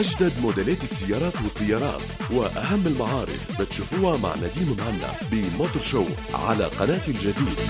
أجدد موديلات السيارات والطيارات وأهم المعارض بتشوفوها مع نديم مهنا بموتور شو على قناة الجديد.